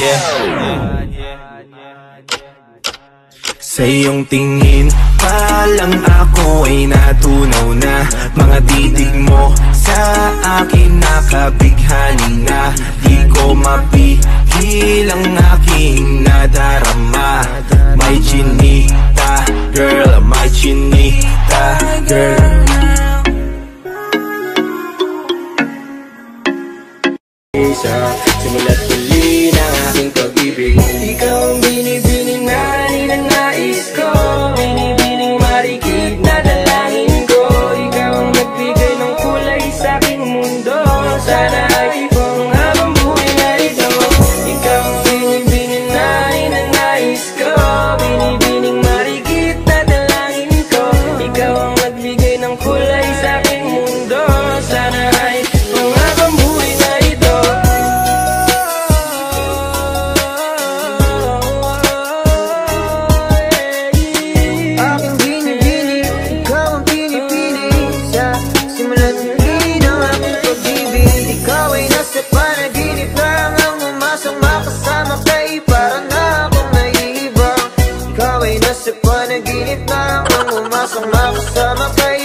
yeah Sa iyong tingin pa lang ako ay natunaw na. Mga titig mo sa akin nakabighani na. Di ko mapigil ang aking nadarama. May chinita, girl, may chinita, girl. Simula't huli simula't huli ng aking pag-ibig ay nasa panaginip lang ang umasang makasama kay Parang na akong naiibang Ikaw ay nasa panaginip lang ang umasang makasama kay